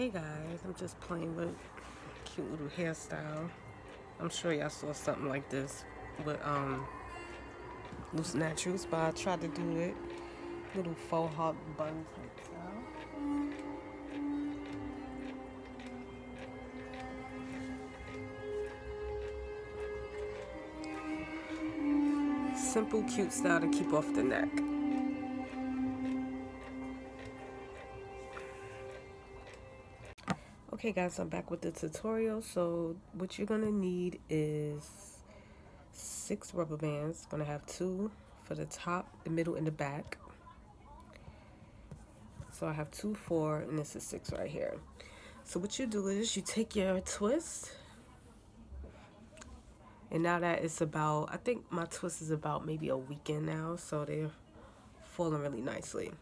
Hey guys, I'm just playing with cute little hairstyle. I'm sure y'all saw something like this with um Loose Naturals, but I tried to do it. Little faux hawk bun type style. Simple, cute style to keep off the neck. Okay guys, I'm back with the tutorial. So what you're gonna need is six rubber bands. Gonna have two for the top, the middle, and the back. So I have two, four, and this is six right here. So what you do is you take your twist, and now that it's about, I think my twist is about maybe a weekend now, so they're falling really nicely.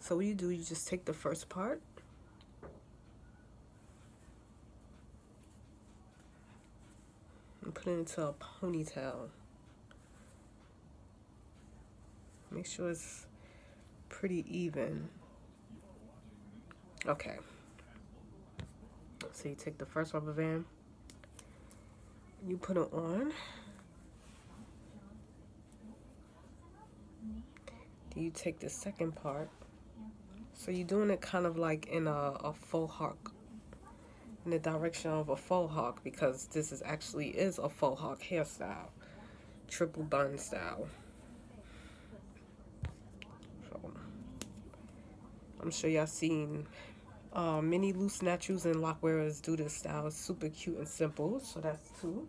So what you do, you just take the first part, and put it into a ponytail. Make sure it's pretty even. Okay. So you take the first rubber band, you put it on. Then you take the second part. So you're doing it kind of like in a, a faux hawk in the direction of a faux hawk because this is actually is a faux hawk hairstyle triple bun style. So I'm sure y'all seen uh, many loose naturals and lock wearers do this style. It's super cute and simple so that's two.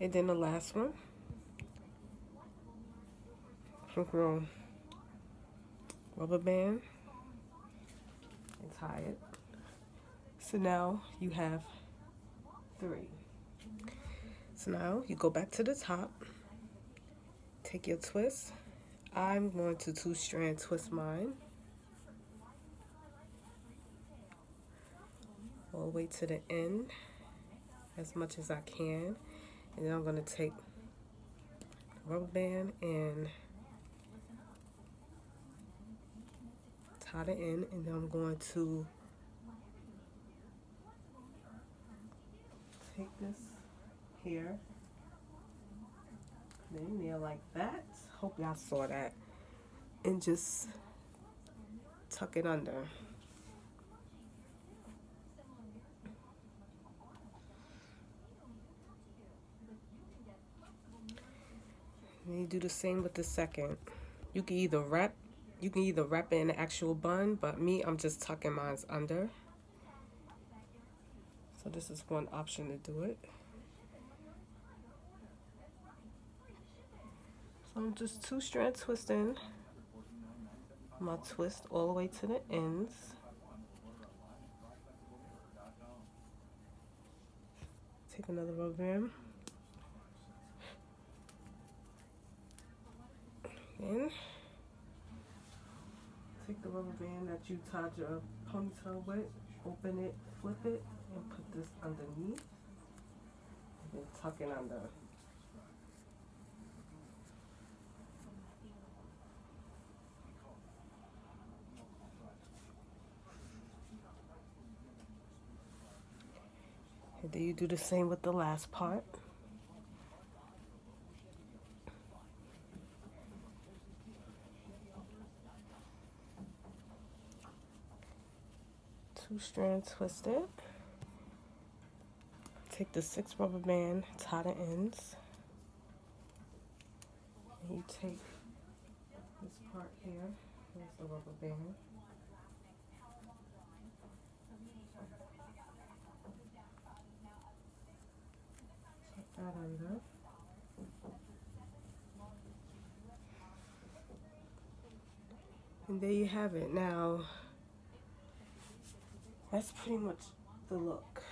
And then the last one. Rubber band. And tie it so now you have three. So now you go back to the top, take your twist. I'm going to two strand twist mine. All the way to the end as much as I can. And then I'm going to take the rubber band and tie the end and then I'm going to take this here, then there like that. Hope y'all saw that. And just tuck it under. And you do the same with the second. You can either wrap, you can either wrap it in an actual bun, but me, I'm just tucking mine under. So this is one option to do it. So I'm just two strand twisting my twist all the way to the ends. Take another rubber band. And take the rubber band that you tied your ponytail with, open it, flip it, and put this underneath and then tuck it under. And then you do the same with the last part. Two strand twisted take the six rubber band, tie the ends, and you take this part here, here's the rubber band. That. And there you have it. Now, that's pretty much the look.